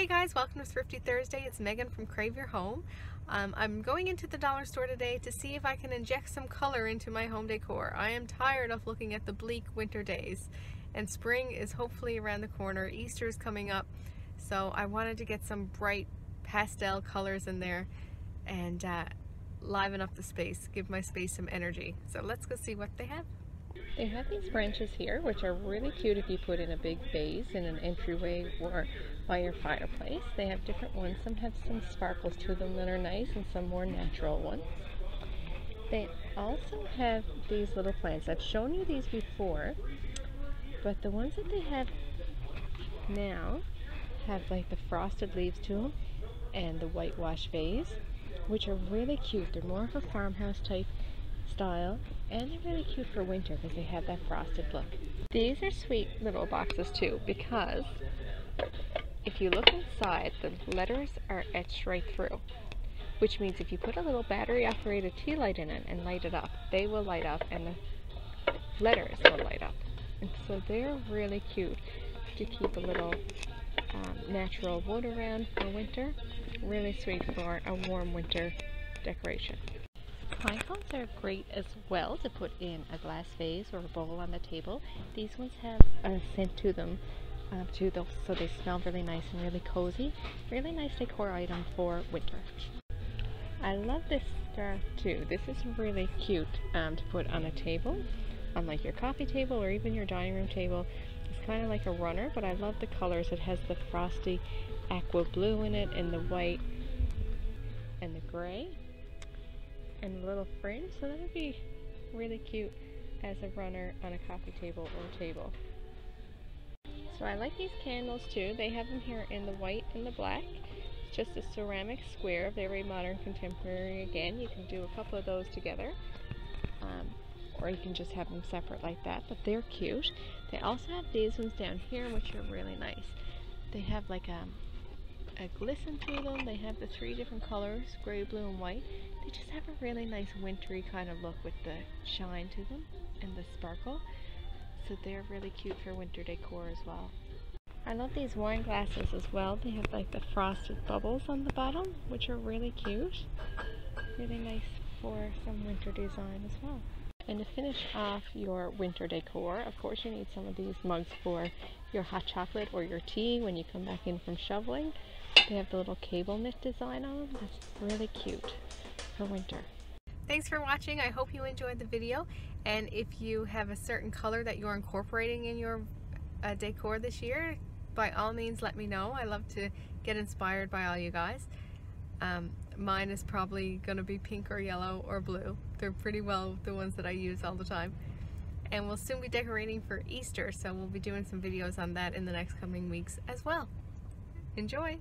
Hey guys, welcome to Thrifty Thursday. It's Megan from Crave Your Home. Um, I'm going into the dollar store today to see if I can inject some color into my home decor. I am tired of looking at the bleak winter days and spring is hopefully around the corner. Easter is coming up so I wanted to get some bright pastel colors in there and uh, liven up the space, give my space some energy. So let's go see what they have. They have these branches here, which are really cute if you put in a big vase in an entryway or by your fireplace. They have different ones. Some have some sparkles to them that are nice and some more natural ones. They also have these little plants. I've shown you these before, but the ones that they have now have like the frosted leaves to them and the whitewash vase, which are really cute. They're more of a farmhouse type style and they're really cute for winter because they have that frosted look. These are sweet little boxes too because if you look inside, the letters are etched right through. Which means if you put a little battery operated tea light in it and light it up, they will light up and the letters will light up. And so they're really cute to keep a little um, natural wood around for winter. Really sweet for a warm winter decoration. Pine cones are great as well to put in a glass vase or a bowl on the table. These ones have a scent to them uh, too, though, so they smell really nice and really cozy. Really nice decor item for winter. I love this star too. This is really cute um, to put on a table, on like your coffee table or even your dining room table. It's kind of like a runner, but I love the colors. It has the frosty aqua blue in it and the white and the gray and a little fringe. So that would be really cute as a runner on a coffee table or table. So I like these candles too. They have them here in the white and the black. It's just a ceramic square, very modern contemporary again. You can do a couple of those together. Um, or you can just have them separate like that, but they're cute. They also have these ones down here, which are really nice. They have like a, a glisten to them. They have the three different colors, gray, blue, and white. They just have a really nice wintry kind of look with the shine to them and the sparkle so they're really cute for winter decor as well. I love these wine glasses as well. They have like the frosted bubbles on the bottom, which are really cute. Really nice for some winter design as well. And to finish off your winter decor, of course you need some of these mugs for your hot chocolate or your tea when you come back in from shoveling. They have the little cable knit design on them. That's really cute for winter. Thanks for watching. I hope you enjoyed the video. And if you have a certain color that you're incorporating in your uh, decor this year, by all means let me know. I love to get inspired by all you guys. Um, mine is probably going to be pink or yellow or blue. They're pretty well the ones that I use all the time. And we'll soon be decorating for Easter, so we'll be doing some videos on that in the next coming weeks as well. Enjoy!